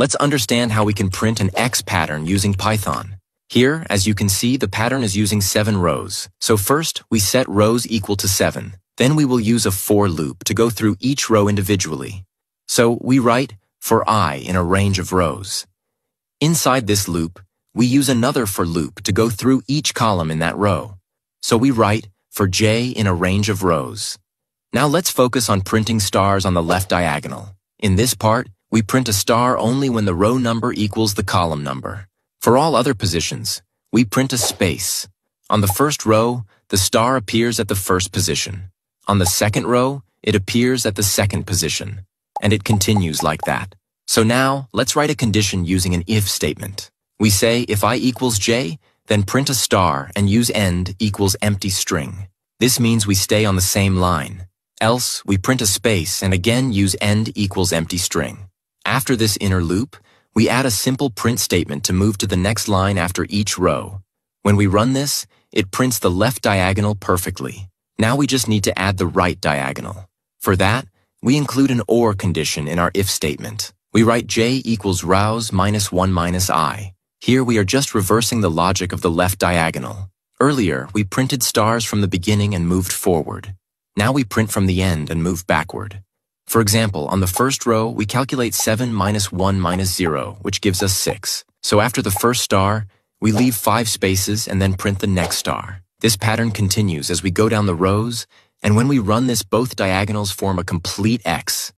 Let's understand how we can print an X pattern using Python. Here, as you can see, the pattern is using seven rows. So first, we set rows equal to seven. Then we will use a for loop to go through each row individually. So we write for i in a range of rows. Inside this loop, we use another for loop to go through each column in that row. So we write for j in a range of rows. Now let's focus on printing stars on the left diagonal. In this part, we print a star only when the row number equals the column number. For all other positions, we print a space. On the first row, the star appears at the first position. On the second row, it appears at the second position. And it continues like that. So now, let's write a condition using an if statement. We say if i equals j, then print a star and use end equals empty string. This means we stay on the same line. Else, we print a space and again use end equals empty string. After this inner loop, we add a simple print statement to move to the next line after each row. When we run this, it prints the left diagonal perfectly. Now we just need to add the right diagonal. For that, we include an OR condition in our if statement. We write j equals rows minus 1 minus i. Here we are just reversing the logic of the left diagonal. Earlier, we printed stars from the beginning and moved forward. Now we print from the end and move backward. For example, on the first row, we calculate 7 minus 1 minus 0, which gives us 6. So after the first star, we leave 5 spaces and then print the next star. This pattern continues as we go down the rows, and when we run this, both diagonals form a complete X.